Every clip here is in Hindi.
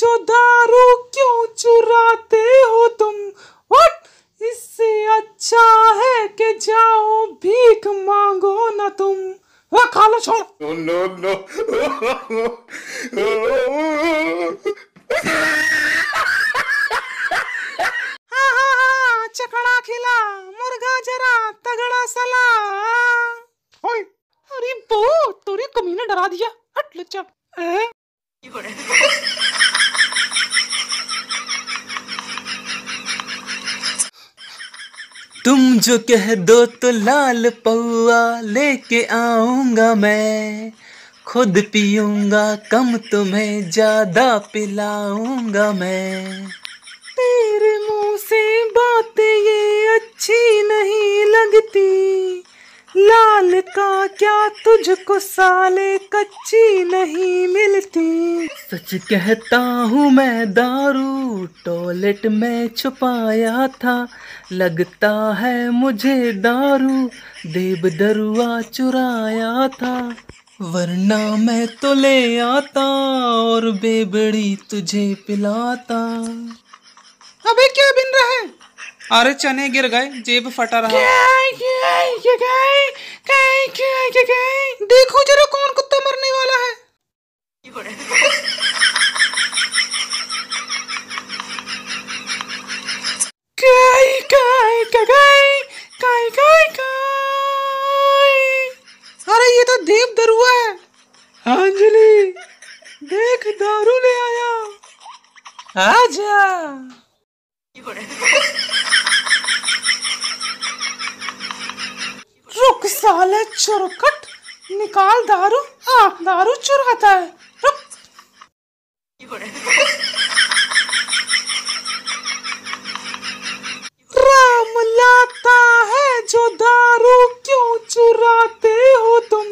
जो दारू क्यों चुराते हो तुम? वट इससे अच्छा है कि जाओ भीख मांगो ना तुम। वो खालो छोड़। नो नो चकड़ा खिला मुर्गा जरा तगड़ा सला। अरे बो कमीने डरा दिया। हट लच्चा। तुम जो कह दो तो लाल पौआ लेके आऊँगा मैं। खुद पीऊँगा, कम तुम्हें ज़्यादा पिलाऊँगा मैं। तेरे मुँह से बात ये अच्छी नहीं लगती लाल का क्या तुझको साले कच्ची नहीं मिलती? सच कहता हूँ मैं दारू टॉयलेट में छुपाया था। लगता है मुझे दारू देव दरुआ चुराया था। वरना मैं तो ले आता और बेबड़ी तुझे पिलाता। अबे क्या बिन रहा? है अरे चने गिर गए, जेब फटा रहा। देखो जरा कौन कुत्ता मरने वाला है। अरे ये तो देव दरुआ है। अंजलि, देख, दारू ले आया। आजा। साले चुरकट निकाल दारू। हाँ दारू चुराता है। रुक। राम लाता है जो दारू क्यों चुराते हो तुम?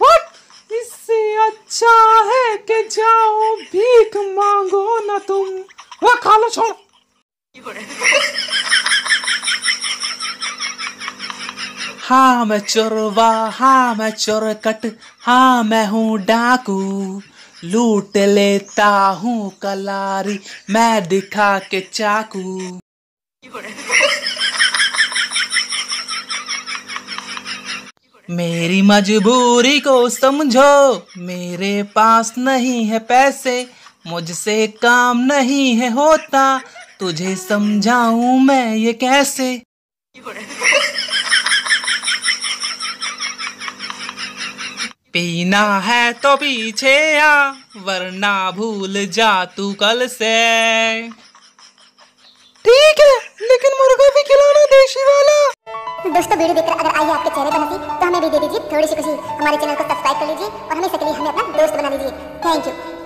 व्हाट इससे अच्छा है कि जाओ भीख मांगो ना तुम। वह खा लो, छोड़। हाँ मैं चोरवा हाँ मैं चोर कट। हाँ मैं हूँ डाकू, लूट लेता हूँ कलारी, मैं दिखा के चाकू। मेरी मजबूरी को समझो, मेरे पास नहीं है पैसे, मुझसे काम नहीं है होता, तुझे समझाऊं मैं ये कैसे? पीना है तो पीछे आ वरना भूल जा तू कल से। ठीक है लेकिन मुर्गा भी खिलाना देशी वाला। दोस्तों वीडियो देखकर अगर आई है आपके चेहरे पर हँसी तो हमें भी दे दीजिए थोड़ी सी खुशी। हमारे चैनल को सब्सक्राइब कर लीजिए और हमेशा के लिए हमें अपना दोस्त बना लीजिए। Thank you